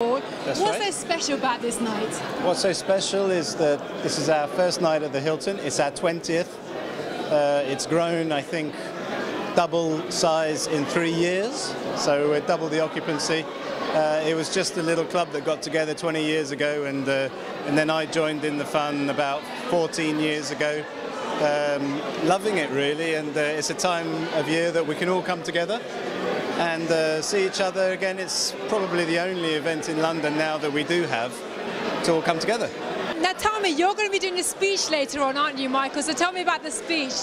That's What's right. so special about this night? What's so special is that this is our first night at the Hilton. It's our 20th. Uh, it's grown, I think, double size in three years, so we're double the occupancy. Uh, it was just a little club that got together 20 years ago, and uh, and then I joined in the fun about 14 years ago. Um, loving it really, and uh, it's a time of year that we can all come together and uh, see each other again. It's probably the only event in London now that we do have to all come together. Now tell me, you're going to be doing a speech later on, aren't you, Michael? So tell me about the speech.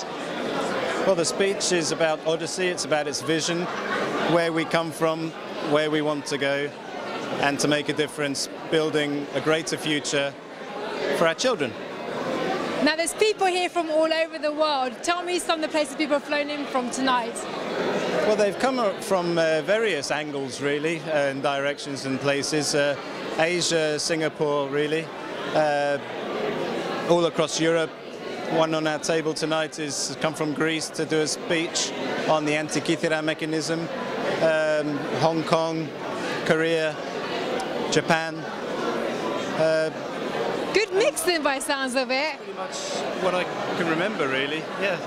Well, the speech is about Odyssey, it's about its vision, where we come from, where we want to go, and to make a difference, building a greater future for our children. Now there's people here from all over the world. Tell me some of the places people have flown in from tonight. Well, they've come from uh, various angles, really, uh, and directions and places. Uh, Asia, Singapore, really, uh, all across Europe. One on our table tonight is come from Greece to do a speech on the Antikythera mechanism. Um, Hong Kong, Korea, Japan. Good mix then by sounds of it. Pretty much what I can remember, really. Yeah.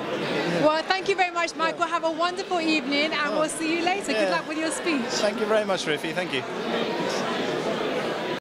Well, thank you very much, Michael. Have a wonderful evening and we'll see you later. Good luck with your speech. Thank you very much, Riffi. Thank you.